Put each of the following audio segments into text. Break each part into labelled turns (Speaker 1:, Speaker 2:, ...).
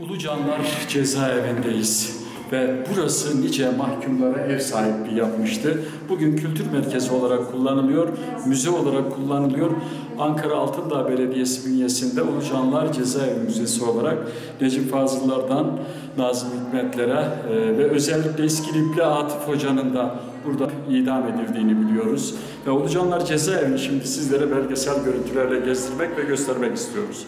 Speaker 1: Ulucanlar cezaevindeyiz ve burası nice mahkumlara ev sahipliği yapmıştı. Bugün kültür merkezi olarak kullanılıyor, müze olarak kullanılıyor. Ankara Altındağ Belediyesi bünyesinde Ulucanlar Cezaevi Müzesi olarak Necip Fazıllar'dan Nazım Hikmetlere e, ve özellikle İskilipli Atıf Hoca'nın da burada idam edildiğini biliyoruz. Ve Ulucanlar Cezaevini şimdi sizlere belgesel görüntülerle gezdirmek ve göstermek istiyoruz.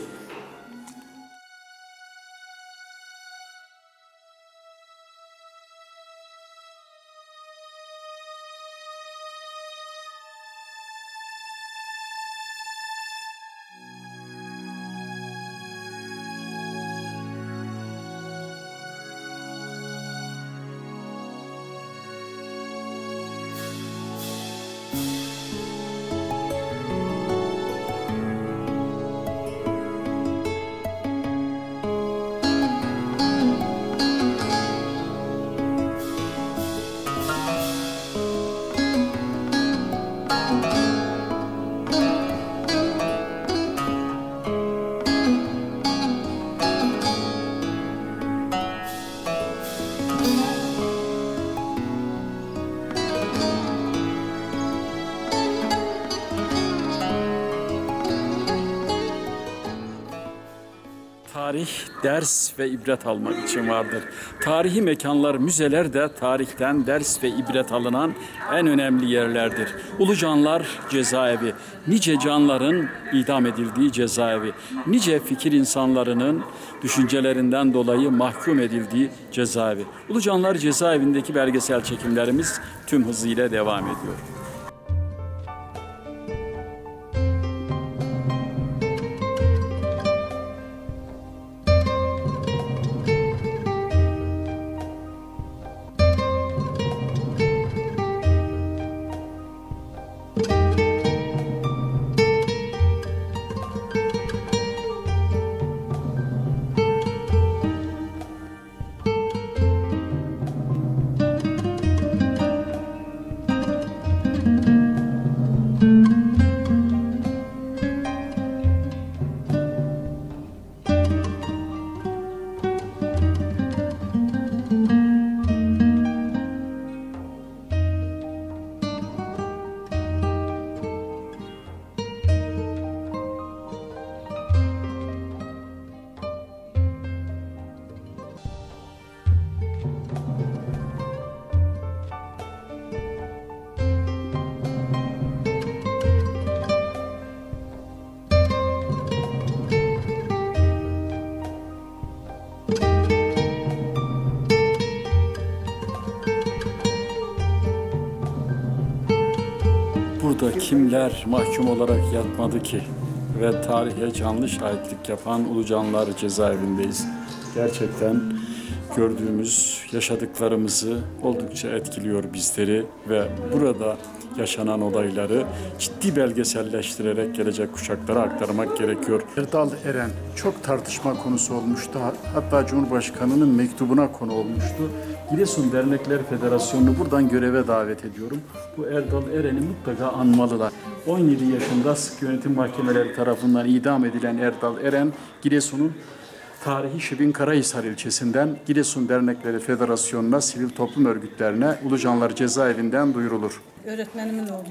Speaker 1: Tarih, ders ve ibret almak için vardır. Tarihi mekanlar, müzeler de tarihten ders ve ibret alınan en önemli yerlerdir. Ulucanlar cezaevi, nice canların idam edildiği cezaevi, nice fikir insanlarının düşüncelerinden dolayı mahkum edildiği cezaevi. Ulucanlar cezaevindeki belgesel çekimlerimiz tüm hızıyla devam ediyor. Burada kimler mahkum olarak yatmadı ki? Ve tarihe canlı şahitlik yapan Ulucanlar cezaevindeyiz. Gerçekten gördüğümüz, yaşadıklarımızı oldukça etkiliyor bizleri ve burada yaşanan olayları ciddi belgeselleştirerek gelecek kuşaklara aktarmak gerekiyor. Erdal Eren çok tartışma konusu olmuştu. Hatta Cumhurbaşkanı'nın mektubuna konu olmuştu. Giresun Dernekler Federasyonu'nu buradan göreve davet ediyorum. Bu Erdal Eren'i mutlaka anmalılar. 17 yaşında sık yönetim mahkemeleri tarafından idam edilen Erdal Eren, Giresun'un tarihi Şibin Karahisar ilçesinden Giresun Dernekleri Federasyonu'na, sivil toplum örgütlerine Ulucanlar cezaevinden duyurulur.
Speaker 2: Öğretmenimin oğluydu.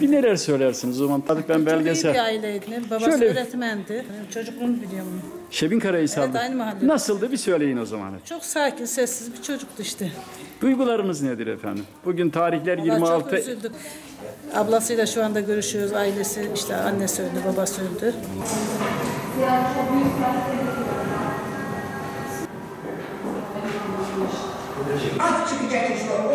Speaker 1: Bir neler söylersiniz o zaman? Tabii ben
Speaker 2: Çok iyi bir
Speaker 1: belgesel.
Speaker 2: aileydi. Babası
Speaker 1: Şöyle-
Speaker 2: öğretmendi. Çocukluğunu biliyorum.
Speaker 1: Şebin Karahisar'da.
Speaker 2: Evet, aynı mahalle.
Speaker 1: Nasıldı bir söyleyin o zaman.
Speaker 2: Çok sakin, sessiz bir çocuktu işte.
Speaker 1: Duygularımız nedir efendim? Bugün tarihler
Speaker 2: Vallahi
Speaker 1: 26
Speaker 2: Çok üzüldük. Ablasıyla şu anda görüşüyoruz. Ailesi, işte annesi öldü, babası öldü.
Speaker 3: You've got to be getting to a